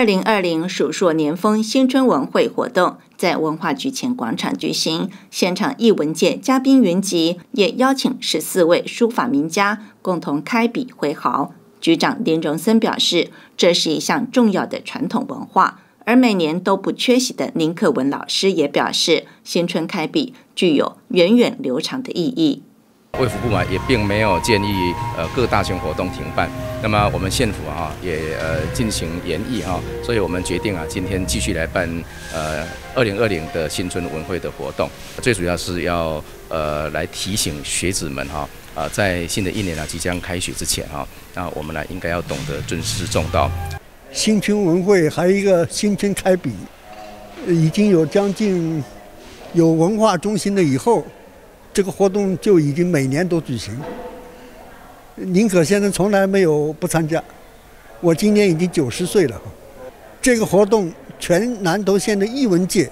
二零二零鼠硕年丰新春文会活动在文化局前广场举行，现场艺文界嘉宾云集，也邀请十四位书法名家共同开笔挥毫。局长林荣森表示，这是一项重要的传统文化，而每年都不缺席的林克文老师也表示，新春开笔具有源远流长的意义。卫福部门也并没有建议呃各大型活动停办，那么我们县府啊也呃进行研议哈，所以我们决定啊今天继续来办呃二零二零的新春文会的活动，最主要是要呃来提醒学子们哈啊在新的一年啊即将开学之前哈，那我们呢应该要懂得尊师重道。新春文会还有一个新春开笔，已经有将近有文化中心的以后。这个活动就已经每年都举行，宁可先生从来没有不参加。我今年已经九十岁了，这个活动全南投县的艺文界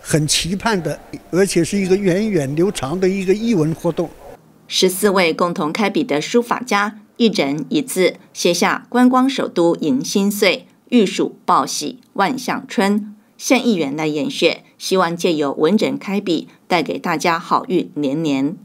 很期盼的，而且是一个源远流长的一个艺文活动。十四位共同开笔的书法家，一人一字写下“观光首都迎新岁，玉树报喜万象春”。县议员来演选，希望借由文人开笔，带给大家好运连连。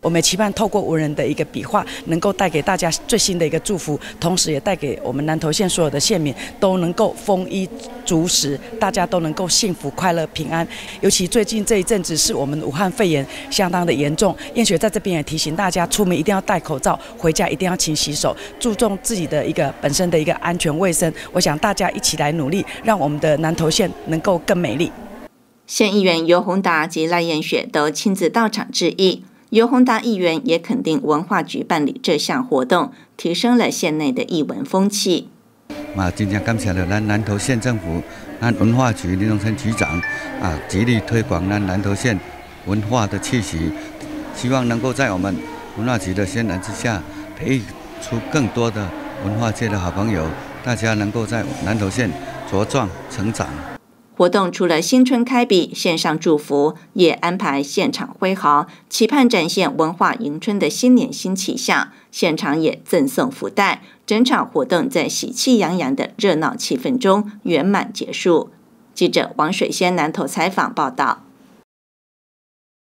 我们期盼透过文人的一个笔画，能够带给大家最新的一个祝福，同时也带给我们南投县所有的县民都能够丰衣足食，大家都能够幸福快乐平安。尤其最近这一阵子是我们武汉肺炎相当的严重，燕雪在这边也提醒大家，出门一定要戴口罩，回家一定要勤洗手，注重自己的一个本身的一个安全卫生。我想大家一起来努力，让我们的南投县能够更美丽。县议员尤宏达及赖燕雪都亲自到场致意。尤宏达议员也肯定文化局办理这项活动，提升了县内的艺文风气。啊，今天感谢了咱南投县政府、咱文化局林荣生局长啊，极力推广咱南投县文化的气息，希望能够在我们文化局的宣传之下，培育出更多的文化界的好朋友，大家能够在南投县茁壮成长。活动除了新春开笔、线上祝福，也安排现场挥毫，期盼展现文化迎春的新年新气象。现场也赠送福袋，整场活动在喜气洋洋的热闹气氛中圆满结束。记者王水仙南投采访报道。